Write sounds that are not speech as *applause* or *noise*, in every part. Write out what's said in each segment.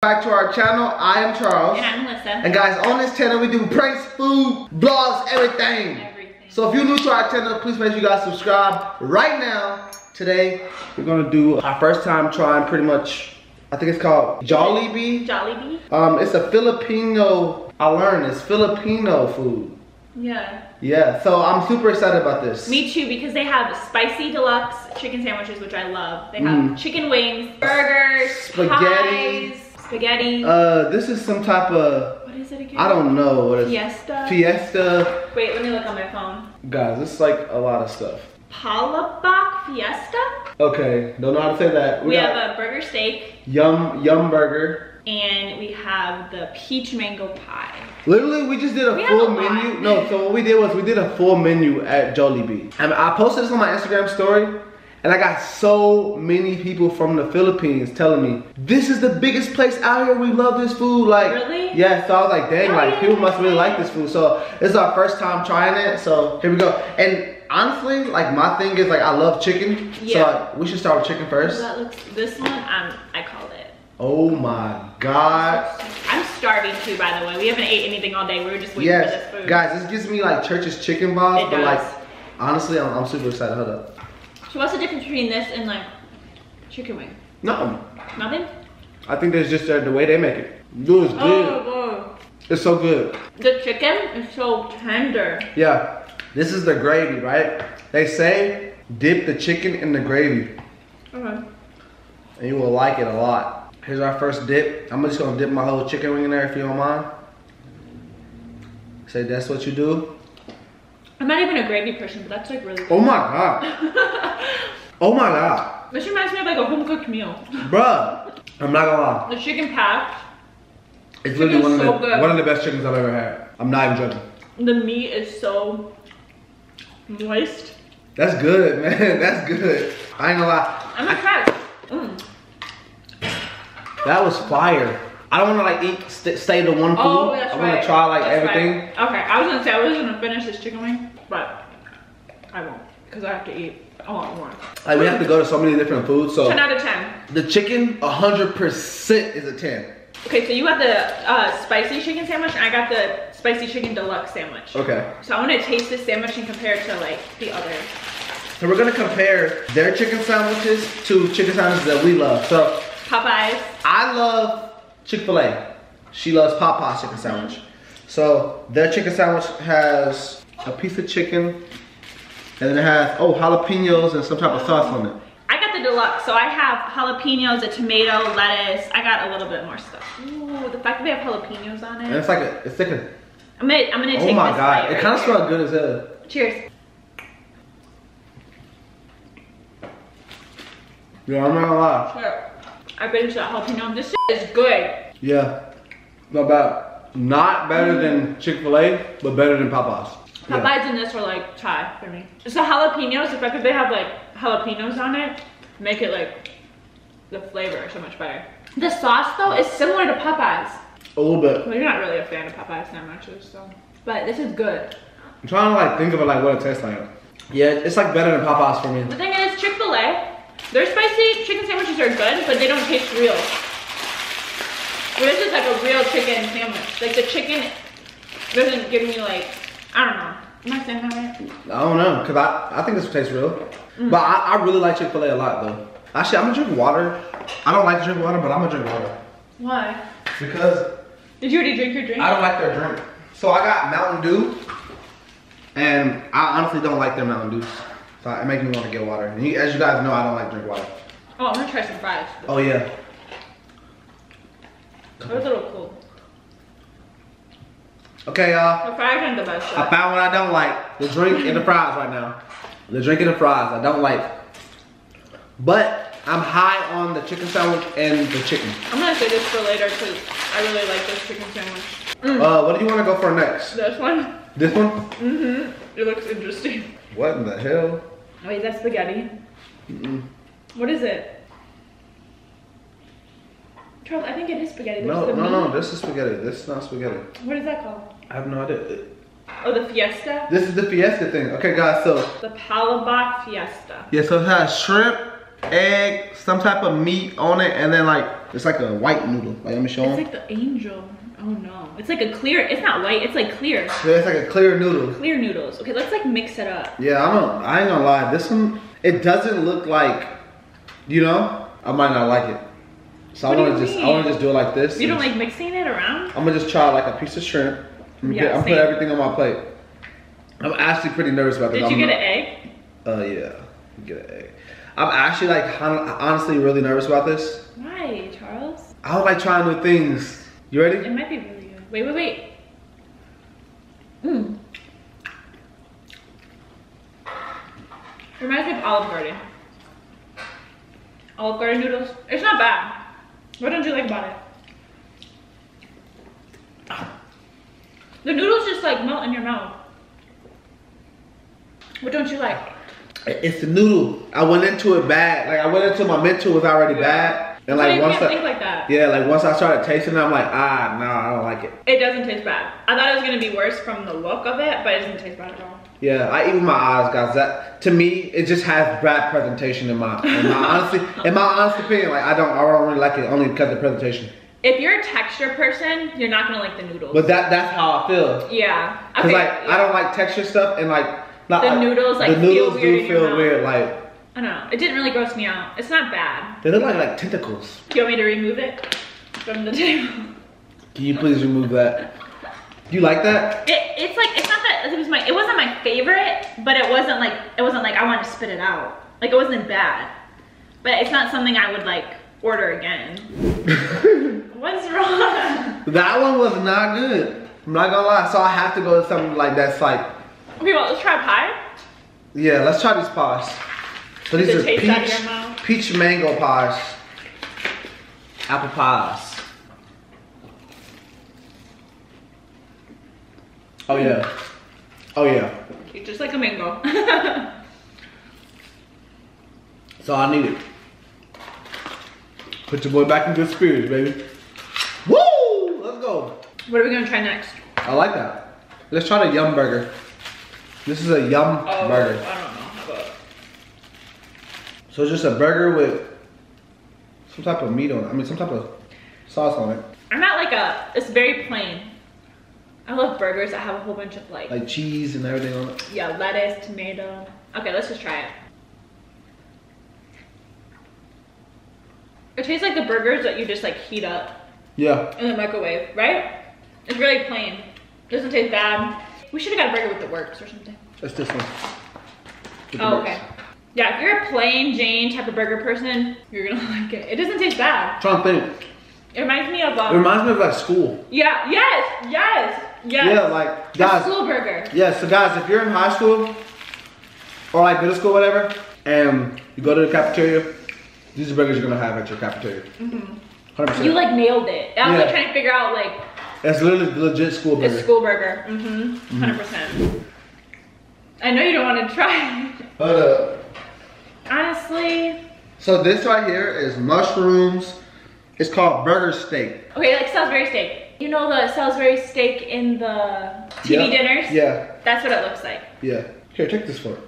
back to our channel. I am Charles. And I'm Alyssa. And guys, on this channel we do pranks, food, vlogs, everything. Everything. So if you're new to our channel, please make sure you guys subscribe right now. Today, we're gonna do our first time trying pretty much, I think it's called Jollibee. Jollibee? Um, it's a Filipino, I learned it's Filipino food. Yeah. Yeah, so I'm super excited about this. Me too, because they have spicy deluxe chicken sandwiches, which I love. They have Mm. chicken wings, burgers, Spaghetti. pies, spaghetti. Uh, this is some type of, what is it again? I don't know what it's, Fiesta. Fiesta. Wait, let me look on my phone. Guys, it's like a lot of stuff. Palabok Fiesta. Okay, don't know how to say that. We, got have a burger steak, yum yum burger. and we have the peach mango pie. Literally, we just did a We full a menu. No, so what we did was we did a full menu at Jollibee. And I posted this on my Instagram story, and I got so many people from the Philippines telling me this is the biggest place out here. We love this food. Like, Really? yeah. So I was like, dang, like people must really like this food. So this is our first time trying it. So here we go. And honestly, like my thing is like I love chicken. So Yeah. like, we should start with chicken first. That looks. This one, um, I called it. Oh my god. I'm starving too, by the way. We haven't ate anything all day. We were just waiting for this Yes, food. guys, this gives me like church's chicken vibes, but like honestly, I'm, I'm super excited. Hold up. So what's the difference between this and like chicken wing? Nothing. Nothing? I think there's just uh, the way they make it. It's good. Oh, It's so good. The chicken is so tender. Yeah, this is the gravy, right? They say dip the chicken in the gravy, Okay. and you will like it a lot. Here's our first dip. I'm just gonna dip my whole chicken wing in there if you don't mind. Say that's what you do. I'm not even a gravy person, but that's like really good. Oh my god. *laughs* Oh my god, This reminds me of like a home cooked meal. bruh. I'm not gonna lie. The chicken patch, It's literally one of, so the, good. one of the best chickens I've ever had. I'm not even joking. the meat is so moist. That's good, *laughs* man. That's good. I ain't gonna lie. I'm gonna. Mm. That was fire. I don't wanna like eat, st- stay to one food. Oh, that's I right. wanna try like That's everything. right. Okay, I was gonna say I was gonna finish this chicken wing, but I won't because I have to eat a lot more. Like we have to go to so many different foods. So 10 out of 10. the chicken, hundred percent is a ten. Okay, so you got the uh, spicy chicken sandwich, and I got the spicy chicken deluxe sandwich. Okay. So I want to taste this sandwich and compare it to like the other. So we're gonna compare their chicken sandwiches to chicken sandwiches that we love. So Popeyes. I love Chick-fil-A. She loves Popeyes chicken sandwich. So their chicken sandwich has a piece of chicken, and then it has oh jalapenos and some type of sauce on it. I got the deluxe, so I have jalapenos, a tomato, lettuce. I got a little bit more stuff. Ooh, the fact that they have jalapenos on And it. it's like a, it's like a, I'm gonna, I'm gonna oh take oh my god, bite it kind of smells good as hell. Cheers. Yeah, I'm not gonna lie. Sure. I finished that jalapeno. This shit is good. Yeah, not bad. Not better than Chick-fil-A, but better than Popeyes. Yeah. This are like tie for me. So jalapenos, the fact that they have like jalapenos on it, make it like the flavor so much better. The sauce though is similar to Popeyes. A little bit. Well, you're not really a fan of Popeyes sandwiches, so. But this is good. I'm trying to like think of it like what it tastes like. Yeah, it's like better than Popeyes for me. The thing is, Chick-fil-A, their spicy chicken sandwiches are good, but they don't taste real. But this is like a real chicken sandwich. Like the chicken doesn't give me like, I don't know. Am I saying that right? I don't know, cause I, I think this tastes real. Mm. But I, I really like Chick-fil-A a lot though. Actually, I'm gonna drink water. I don't like to drink water, but I'm gonna drink water. Why? Because Did you already drink your drink? I don't like their drink. So I got Mountain Dew, and I honestly don't like their Mountain Dews. So it makes me want to get water. And you, as you guys know, I don't like drink water. Oh, I'm gonna try some fries. Oh yeah. They're a little cool. Okay, y'all. The fries aren't the best. I though. found what I don't like. The drink and the fries right now. The drink and the fries I don't like. But I'm high on the chicken sandwich and the chicken. I'm gonna say this for later because I really like this chicken sandwich. Mm. Uh, what do you want to go for next? This one? This one? Mm-hmm. It looks interesting. What in the hell? Wait, that's spaghetti. Mm-mm. What is it? Charles, I think it is spaghetti. There's No, no, meat. no. This is spaghetti. This is not spaghetti. What is that called? I have no idea. Oh, the fiesta? This is the fiesta thing. Okay, guys. So The Palabok fiesta. yeah, so it has shrimp, egg, some type of meat on it, and then like It's like a white noodle. Like let me show It's like the angel. Oh no. It's like a clear. It's not white. It's like clear. Yeah, it's like a clear noodle. Clear noodles. Okay, let's like mix it up. Yeah, I don't. I ain't gonna lie. This one, it doesn't look like, you know, I might not like it. So What I wanna just, I want to just do it like this. You don't like mixing it around? I'm gonna just try like a piece of shrimp. I'm, Yeah, I'm put same. everything on my plate. I'm actually pretty nervous about this. Did you I'm get not- an egg? Uh, yeah, get an egg. I'm actually like honestly really nervous about this. Why, Charles? I don't like trying new things. You ready? It might be really good. Wait, wait, wait. Mmm. Reminds me of Olive Garden. Olive Garden noodles. It's not bad. What don't you like about it? The noodles just like melt in your mouth. What don't you like? It's the noodle. I went into it bad. Like I went into my mental was already bad, and like once can't I, think like that. yeah, like once I started tasting it, I'm like, ah, no, I don't like it. It doesn't taste bad. I thought it was gonna be worse from the look of it, but it doesn't taste bad at all. Yeah, I even my eyes, guys. That to me, it just has bad presentation in my, in my *laughs* honestly, in my honest opinion. Like I don't, I don't really like it only because of the presentation. If you're a texture person, you're not gonna like the noodles. But that, that's how I feel. yeah. Cause Okay, like yeah. I don't like texture stuff, and like not The like- noodles, like, the noodles feel weird do feel weird. Like I don't know. It didn't really gross me out. It's not bad. they look like like tentacles. Do you want me to remove it from the table? Can you please remove that? Do you like that? It, it's like it's not that it was my it wasn't my favorite, but it wasn't like it wasn't like I wanted to spit it out. Like it wasn't bad, but it's not something I would like order again. *laughs* What's wrong? That one was not good. I'm not gonna lie. So I have to go to something like that's like, Okay, well let's try pie. yeah. Let's try these pies. So these are it taste out of peach, peach mango pies, apple pies. Oh yeah. Oh yeah. Okay, just like a mango. *laughs* So I need it. Put your boy back in good spirits, baby. Woo! Let's go. what are we gonna try next? I like that. Let's try the yum burger. This is a yum Oh, burger. I don't know. How about So it's just a burger with some type of meat on it. I mean, some type of sauce on it. I'm not like a. It's very plain. I love burgers that have a whole bunch of like, Like cheese and everything on it. yeah, lettuce, tomato. Okay, let's just try it. It tastes like the burgers that you just like heat up Yeah. in the microwave, right? It's really plain. Doesn't taste bad. We should have got a burger with the works or something. That's this one. Oh, okay. Yeah, if you're a plain Jane type of burger person, you're gonna *laughs* like it. It doesn't taste bad. trying to think. It reminds me of It um. reminds me of like school. Yeah. Yes. Yes. Yes. Yeah, like A guys. school burger. Yeah, so guys, if you're in high school or like middle school, whatever, and you go to the cafeteria, these are burgers you're gonna have at your cafeteria. 100%. You like nailed it. I was Yeah. like trying to figure out like It's literally legit school a burger. school burger. Mm-hmm. 100 percent. I know you don't want to try. Hold up. Honestly, So this right here is mushrooms. It's called burger steak. okay, like Salisbury steak. You know the Salisbury steak in the TV Yeah. dinners? Yeah, That's what it looks like. yeah. Here, take this for it.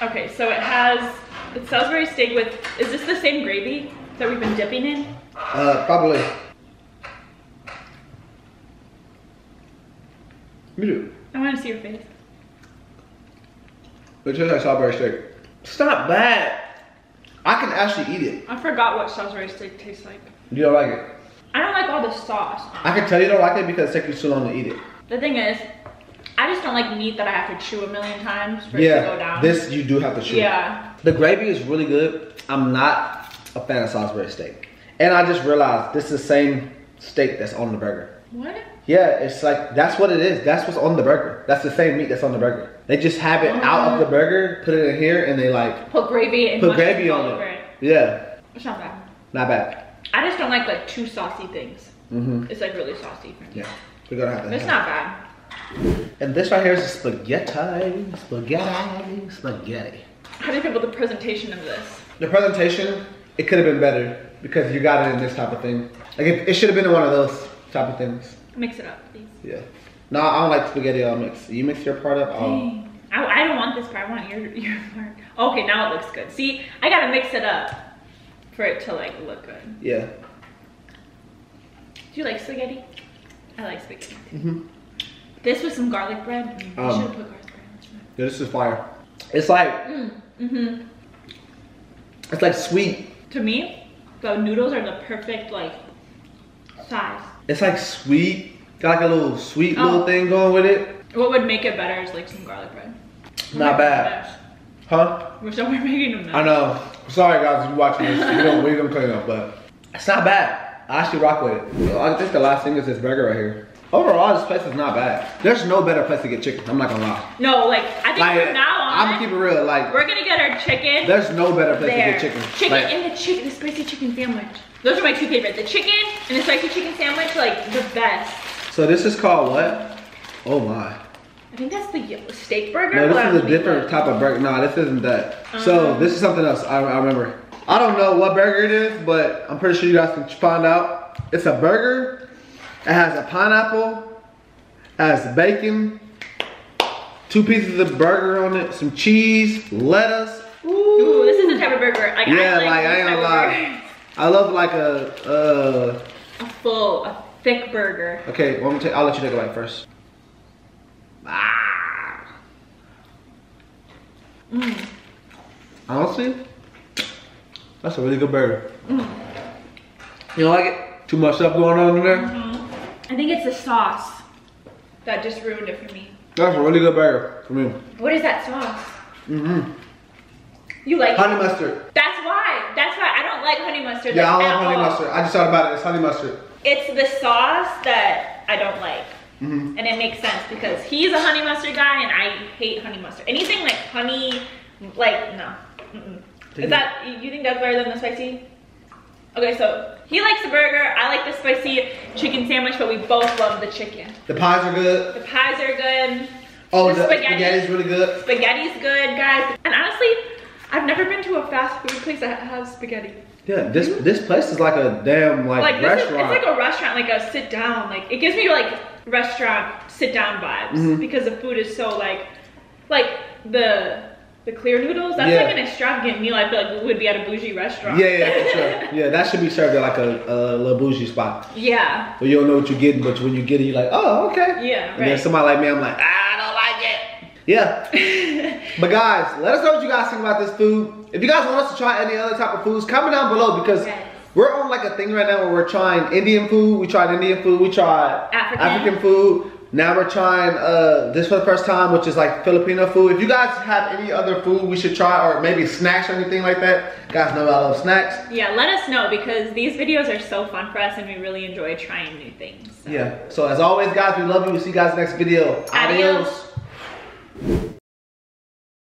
Okay, so it has it's Salisbury steak with. Is this the same gravy that we've been dipping in? Uh, probably. Me too. I want to see your face. It tastes like strawberry steak. It's not bad. I can actually eat it. I forgot what Salisbury steak tastes like. You don't like it? I don't like all the sauce. I can tell you don't like it because it takes you so long to eat it. The thing is, I just don't like meat that I have to chew a million times for it to go down. this you do have to chew. Yeah. The gravy is really good. I'm not a fan of Salisbury steak. And I just realized this is the same steak that's on the burger. What? Yeah, it's like that's what it is. That's what's on the burger. That's the same meat that's on the burger. They just have it out of the burger, put it in here, and they like Put gravy and put gravy on it. it. Yeah, It's not bad. not bad. I just don't like like too saucy things. Mm-hmm. It's like really saucy. Yeah, we're gonna have to. it's not bad. And this right here is spaghetti, spaghetti, spaghetti. How do you feel about the presentation of this? The presentation, it could have been better because you got it in this type of thing. Like it, it should have been in one of those type of things. Mix it up, please. Yeah. No, I don't like spaghetti all mixed. You mix your part up. Dang. I, I don't want this part. I want your your part. Okay, now it looks good. See, I gotta mix it up for it to like look good. Yeah. Do you like spaghetti? I like spaghetti. Mhm. This with some garlic bread. Mm, I Um, should have put garlic bread this. Yeah, this is fire. It's like Mm, mm-hmm. it's like sweet. To me, the noodles are the perfect like. It's like sweet. Got like a little sweet Oh. little thing going with it. What would make it better is like some garlic bread. Not bad. Huh? We're so we're *laughs* making them. I know. Sorry guys if you're watching this. We don't we don't clean up, but it's not bad. I actually rock with it. I think the last thing is this burger right here. Overall, this place is not bad. There's no better place to get chicken. I'm not gonna lie. No, like I think Like, now I'm gonna keep it real. Like, we're gonna get our chicken there's no better place there. to get chicken. Chicken Like, and the chicken, the spicy chicken sandwich. Those are my two favorites. The chicken and the spicy chicken sandwich, like the best. so this is called what? Oh my. I think that's the steak burger. No, this is a different type of burger. No, this isn't that. So Um. this is something else. I, I remember. I don't know what burger it is, but I'm pretty sure you guys can find out. It's a burger. It has a pineapple, it has bacon, two pieces of burger on it, some cheese, lettuce. Ooh, this is the type of burger. I like, Yeah, I like, like, I ain't gonna lie. I love like a uh. A full, a thick burger. Okay, well, I'm gonna take, I'll let you take a bite first. Ah. Mm. Honestly, that's a really good burger. Mm. You don't like it? Too much stuff going on in there? Mhm. I think it's the sauce that just ruined it for me. That's a really good burger for me. What is that sauce? Mm-hmm. You like Honey it? mustard. That's why. That's why I don't like honey mustard. Yeah, I like, love at honey all. mustard. I just thought about it. It's honey mustard. It's the sauce that I don't like. Mm-hmm. And it makes sense because he's a honey mustard guy and I hate honey mustard. Anything like honey, like, no. Mm-mm. Is that, you think that's better than the spicy? Okay, so he likes the burger, I like the spicy chicken sandwich, but we both love the chicken. The pies are good. The pies are good. Oh, The the, spaghetti. spaghetti's really good. Spaghetti's good, guys. And honestly, I've never been to a fast food place that has spaghetti. Yeah, this this place is like a damn like, Like this is, it's like a restaurant, like a sit down. Like it gives me like restaurant sit down vibes Mhm. because the food is so like, like the the clear noodles. That's Yeah. like an extravagant meal. I feel like we would be at a bougie restaurant. yeah, yeah, for sure. *laughs* Yeah, that should be served at like a, a little bougie spot. yeah, So you don't know what you're getting, but when you get it, you're like, oh, okay. yeah, And then somebody like me, I'm like, "Ah, I don't like it. Yeah. *laughs* But guys, let us know what you guys think about this food. If you guys want us to try any other type of foods, comment down below because Yes. we're on like a thing right now where we're trying Indian food. We tried Indian food. We tried African. food. Now we're trying uh, this for the first time, which is like Filipino food. If you guys have any other food we should try, or maybe snacks or anything like that, guys know I love snacks. yeah, let us know because these videos are so fun for us and we really enjoy trying new things. so. Yeah. So as always, guys, we love you. We'll see you guys next video. Adios. Adios.